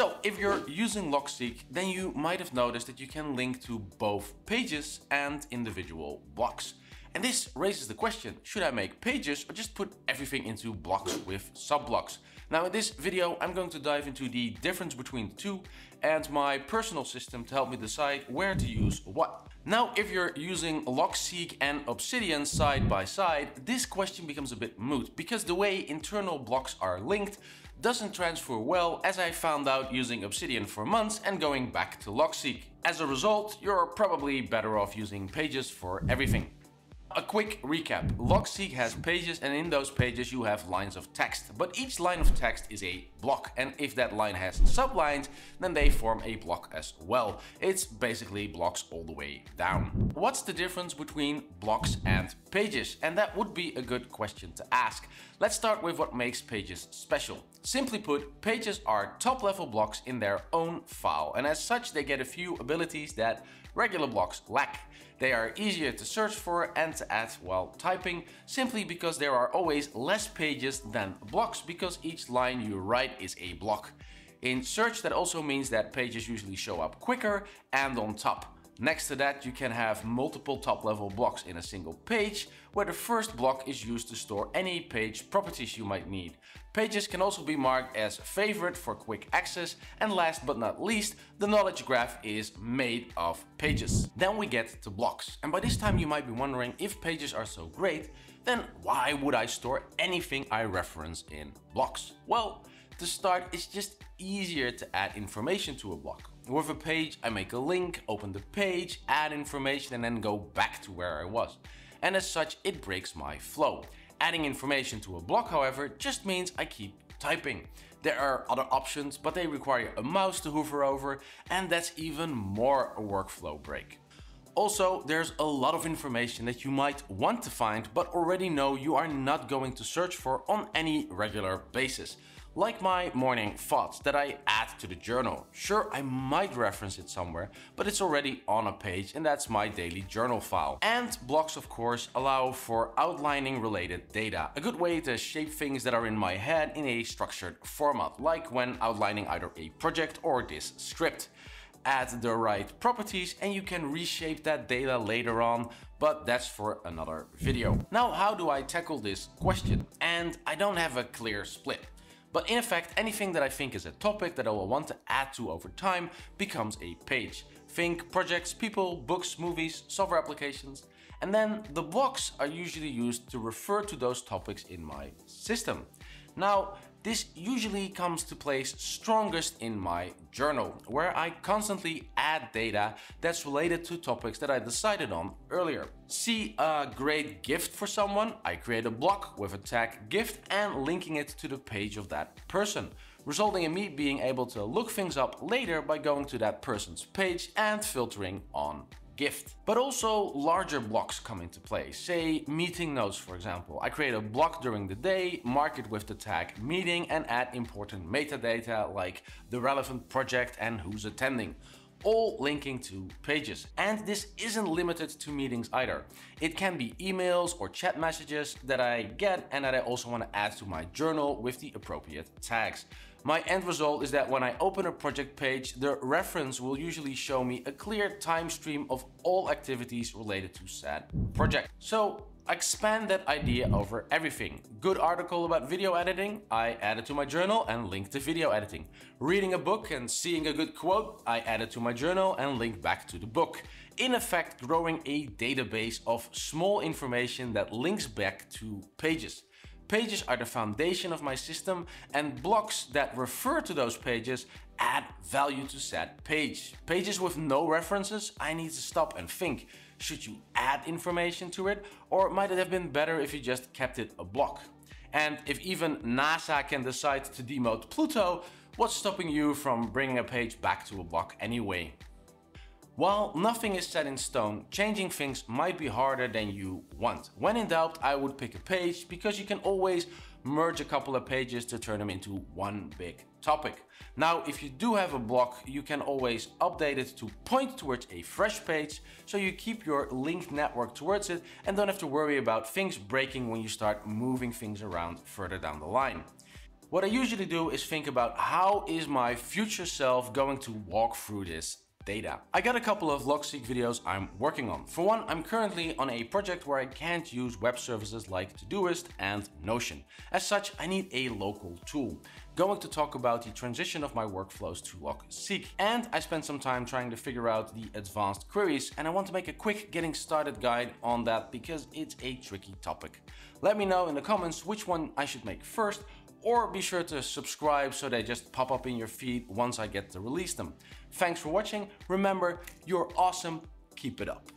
So if you're using Logseq, then you might have noticed that you can link to both pages and individual blocks. And this raises the question, should I make pages or just put everything into blocks with subblocks? Now in this video I'm going to dive into the difference between the two and my personal system to help me decide where to use what. Now if you're using Logseq and Obsidian side by side, this question becomes a bit moot because the way internal blocks are linked doesn't transfer well as I found out using Obsidian for months and going back to Logseq. As a result, you're probably better off using pages for everything. A quick recap. Logseq has pages and in those pages you have lines of text. But each line of text is a block and if that line has sublines then they form a block as well. It's basically blocks all the way down. What's the difference between blocks and pages? And that would be a good question to ask. Let's start with what makes pages special. Simply put, pages are top level blocks in their own file and as such they get a few abilities that regular blocks lack. They are easier to search for and to add while typing simply because there are always less pages than blocks because each line you write is a block. In search that also means that pages usually show up quicker and on top. Next to that you can have multiple top level blocks in a single page, where the first block is used to store any page properties you might need. Pages can also be marked as favorite for quick access and last but not least, the knowledge graph is made of pages. Then we get to blocks. And by this time you might be wondering if pages are so great, then why would I store anything I reference in blocks? Well, to start, it's just easier to add information to a block. With a page, I make a link, open the page, add information and then go back to where I was. And as such, it breaks my flow. Adding information to a block, however, just means I keep typing. There are other options, but they require a mouse to hover over and that's even more a workflow break. Also, there's a lot of information that you might want to find but already know you are not going to search for on any regular basis like my morning thoughts that I add to the journal. Sure, I might reference it somewhere, but it's already on a page and that's my daily journal file. And blocks of course allow for outlining related data, a good way to shape things that are in my head in a structured format, like when outlining either a project or this script add the right properties and you can reshape that data later on, but that's for another video. Now, how do I tackle this question? And I don't have a clear split. But in effect, anything that I think is a topic that I will want to add to over time becomes a page. Think projects, people, books, movies, software applications. And then the blocks are usually used to refer to those topics in my system. Now, this usually comes to place strongest in my journal, where I constantly add data that's related to topics that I decided on earlier. See a great gift for someone? I create a block with a tag gift and linking it to the page of that person, resulting in me being able to look things up later by going to that person's page and filtering on gift. But also larger blocks come into play, say meeting notes for example. I create a block during the day, mark it with the tag meeting and add important metadata like the relevant project and who's attending all linking to pages. And this isn't limited to meetings either. It can be emails or chat messages that I get and that I also want to add to my journal with the appropriate tags. My end result is that when I open a project page, the reference will usually show me a clear time stream of all activities related to said project. So expand that idea over everything. Good article about video editing, I add it to my journal and link to video editing. Reading a book and seeing a good quote, I add it to my journal and link back to the book. In effect, growing a database of small information that links back to pages. Pages are the foundation of my system and blocks that refer to those pages add value to said page. Pages with no references, I need to stop and think. Should you add information to it? Or might it have been better if you just kept it a block? And if even NASA can decide to demote Pluto, what's stopping you from bringing a page back to a block anyway? While nothing is set in stone, changing things might be harder than you want. When in doubt, I would pick a page because you can always merge a couple of pages to turn them into one big topic. Now, if you do have a block, you can always update it to point towards a fresh page so you keep your linked network towards it and don't have to worry about things breaking when you start moving things around further down the line. what I usually do is think about how is my future self going to walk through this data. I got a couple of Logseq videos I'm working on. For one, I'm currently on a project where I can't use web services like Todoist and Notion. As such, I need a local tool. Going to talk about the transition of my workflows to Logseq. And I spent some time trying to figure out the advanced queries and I want to make a quick getting started guide on that because it's a tricky topic. Let me know in the comments which one I should make first or be sure to subscribe so they just pop up in your feed once I get to release them. Thanks for watching. Remember, you're awesome. Keep it up.